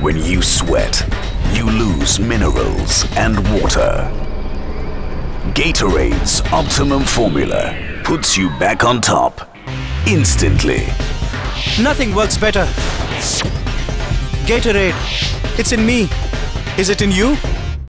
When you sweat, you lose minerals and water. Gatorade's Optimum Formula puts you back on top instantly. Nothing works better. Gatorade. It's in me. Is it in you?